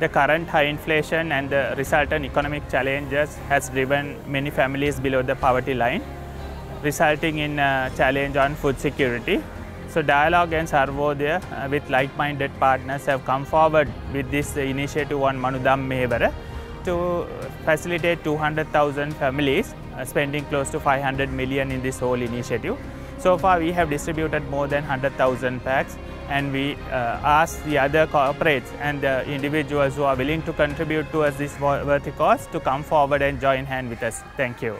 The current high inflation and the resultant economic challenges has driven many families below the poverty line, resulting in a challenge on food security. So Dialog and Sarvodaya uh, with like-minded partners have come forward with this initiative on Manudam Mehewara to facilitate 200,000 families uh, spending close to 500 million in this whole initiative. So far we have distributed more than 100,000 packs and we uh, ask the other corporates and the individuals who are willing to contribute towards this worthy cause to come forward and join hand with us. Thank you.